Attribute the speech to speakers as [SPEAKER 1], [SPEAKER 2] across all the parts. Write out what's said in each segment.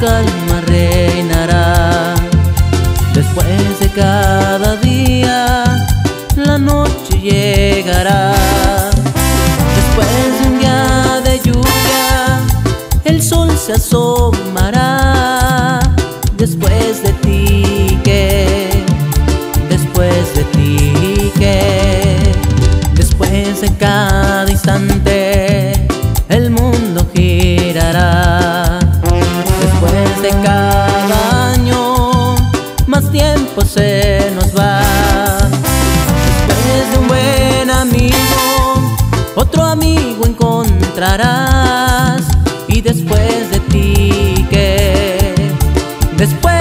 [SPEAKER 1] calma reinará. Después de cada día, la noche llegará. Después de un día de lluvia, el sol se asomará. Después de ti que, después de ti que, después de cada instante De cada año más tiempo se nos va. Después de un buen amigo, otro amigo encontrarás y después de ti que, después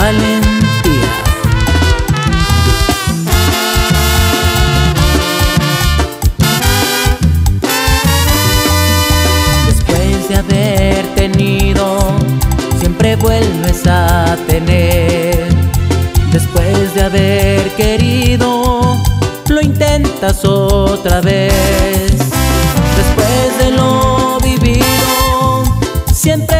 [SPEAKER 1] valentía. Después de haber tenido, siempre vuelves a tener. Después de haber querido, lo intentas otra vez. Después de lo vivido, siempre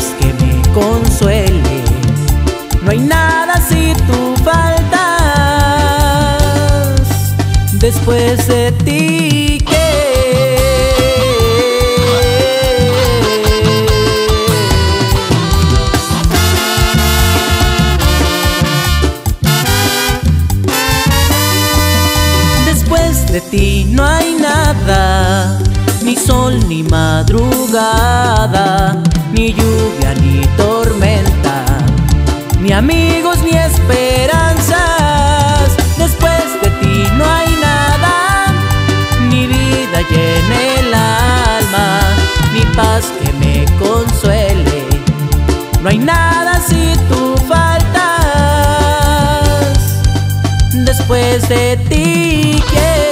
[SPEAKER 1] que me consuele. No hay nada si tú faltas. Después de ti Después de ti no hay nada, ni sol ni madrugada, ni lluvia ni tormenta, ni amigos ni esperanzas. Después de ti no hay nada, ni vida llena el alma, ni paz que me consuele. No hay nada si tú faltas. Después de ti quiero